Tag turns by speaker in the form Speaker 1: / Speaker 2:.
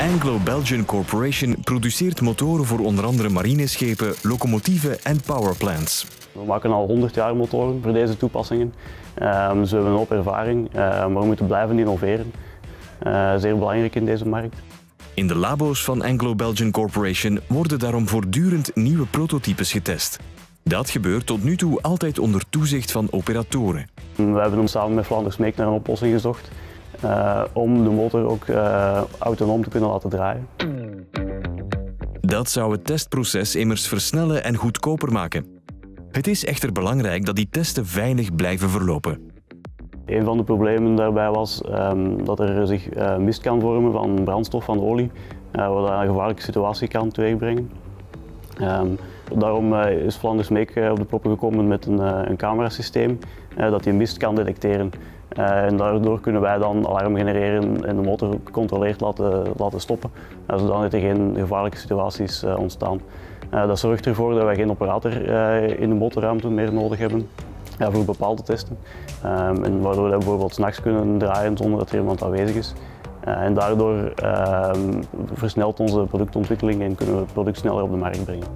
Speaker 1: Anglo-Belgian Corporation produceert motoren voor onder andere marineschepen, locomotieven en powerplants.
Speaker 2: We maken al 100 jaar motoren voor deze toepassingen. Um, dus we hebben een hoop ervaring, uh, maar we moeten blijven innoveren. Uh, zeer belangrijk in deze markt.
Speaker 1: In de labo's van Anglo-Belgian Corporation worden daarom voortdurend nieuwe prototypes getest. Dat gebeurt tot nu toe altijd onder toezicht van operatoren.
Speaker 2: We hebben samen met Flanders Meek naar een oplossing gezocht uh, om de motor ook uh, autonoom te kunnen laten draaien.
Speaker 1: Dat zou het testproces immers versnellen en goedkoper maken. Het is echter belangrijk dat die testen veilig blijven verlopen.
Speaker 2: Een van de problemen daarbij was um, dat er zich uh, mist kan vormen van brandstof, van olie, wat een gevaarlijke situatie kan teweegbrengen. Um, daarom is Flanders Meek op de proppen gekomen met een, een camerasysteem dat die mist kan detecteren. En daardoor kunnen wij dan alarm genereren en de motor gecontroleerd laten, laten stoppen, zodat er geen gevaarlijke situaties ontstaan. dat zorgt ervoor dat wij geen operator in de motorruimte meer nodig hebben voor bepaalde testen. Um, en waardoor we bijvoorbeeld s'nachts kunnen draaien zonder dat er iemand aanwezig is. En daardoor ehm, versnelt onze productontwikkeling en kunnen we het product sneller op de markt brengen.